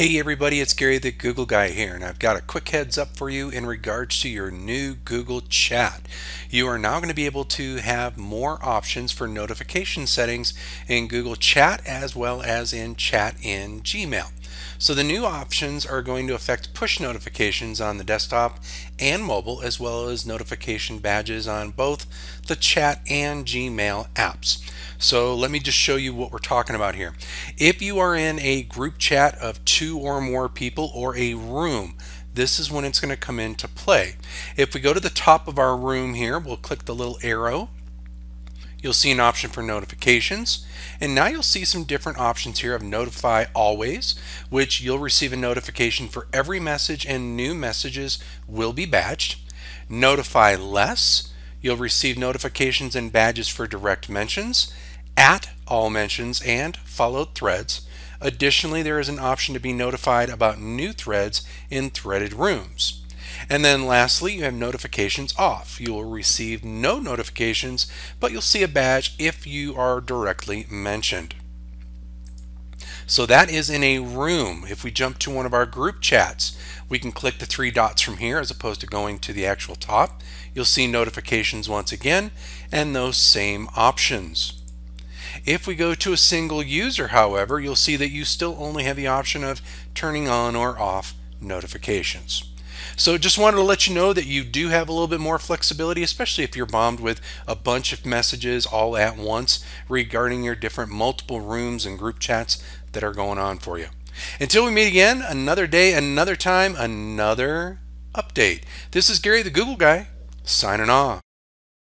Hey everybody, it's Gary the Google Guy here, and I've got a quick heads up for you in regards to your new Google Chat. You are now going to be able to have more options for notification settings in Google Chat as well as in Chat in Gmail. So the new options are going to affect push notifications on the desktop and mobile as well as notification badges on both the chat and Gmail apps. So let me just show you what we're talking about here. If you are in a group chat of two or more people or a room, this is when it's going to come into play. If we go to the top of our room here, we'll click the little arrow You'll see an option for notifications. And now you'll see some different options here of notify always, which you'll receive a notification for every message and new messages will be badged. Notify less, you'll receive notifications and badges for direct mentions, at all mentions, and followed threads. Additionally, there is an option to be notified about new threads in threaded rooms. And then lastly, you have notifications off. You will receive no notifications, but you'll see a badge if you are directly mentioned. So that is in a room. If we jump to one of our group chats, we can click the three dots from here as opposed to going to the actual top. You'll see notifications once again and those same options. If we go to a single user, however, you'll see that you still only have the option of turning on or off notifications. So just wanted to let you know that you do have a little bit more flexibility, especially if you're bombed with a bunch of messages all at once regarding your different multiple rooms and group chats that are going on for you. Until we meet again, another day, another time, another update. This is Gary the Google Guy, signing off.